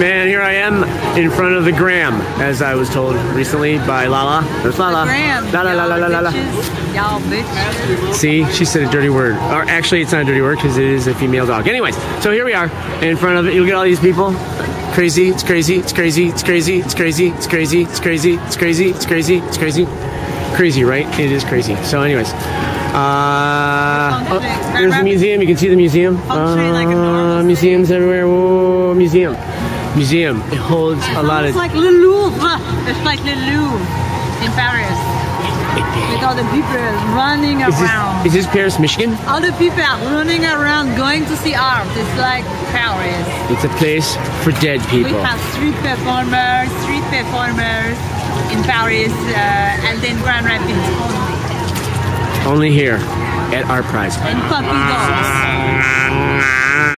Man, here I am in front of the Gram, as I was told recently by Lala. There's Lala. Graham. La la la la la la la. Y'all bitches. See, she said a dirty word. Or actually, it's not a dirty word because it is a female dog. Anyways, so here we are in front of it. You'll get all these people. Crazy, it's crazy, it's crazy, it's crazy, it's crazy, it's crazy, it's crazy, it's crazy, it's crazy, it's crazy. Crazy, right? It is crazy. So, anyways. Uh, oh, there's the museum. You can see the museum. Functioning like a normal Uh, museums everywhere. Whoa, museum. Museum. It holds a lot of. It's like Le Louvre. It's like Le Louvre in Paris. With all the people running Is around. this, is this Paris, Michigan? all the people are running around going to see art. It's like Paris. It's a place for dead people. We have street performers, street performers in Paris uh, and then Grand Rapids only. Only here at ArtPrize. And puppy dogs.